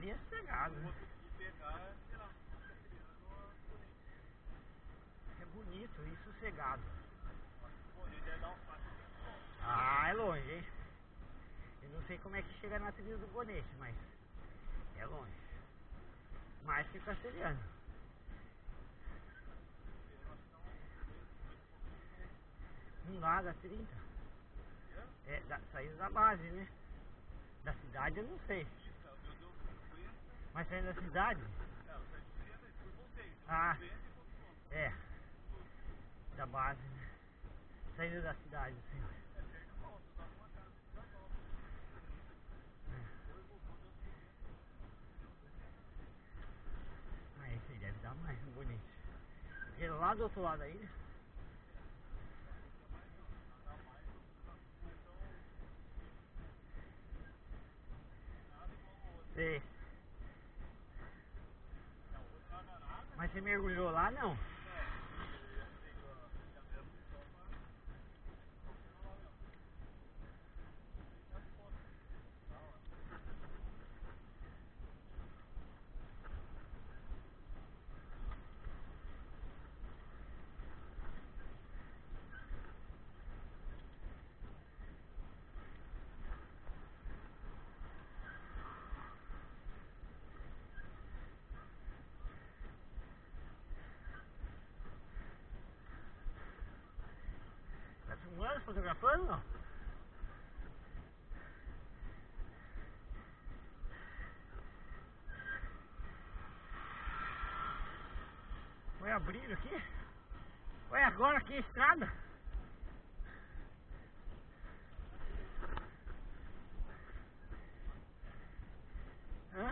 Ali é sossegado, né? É bonito e sossegado. Ah, é longe, hein? Eu não sei como é que chega na trilha do Bonete, mas é longe. Mais que Castelhano. Não dá, dá 30. É, da, saindo da base, né? Da cidade eu não sei. Mas saindo da cidade? Ah, é. Da base, né? Saindo da cidade, senhor. Ah, esse aí deve dar mais, bonito. Porque lá do outro lado da ilha. Sei. Mas você mergulhou lá não? Filmando, fotografando não? Foi abrindo aqui? Foi agora aqui a estrada?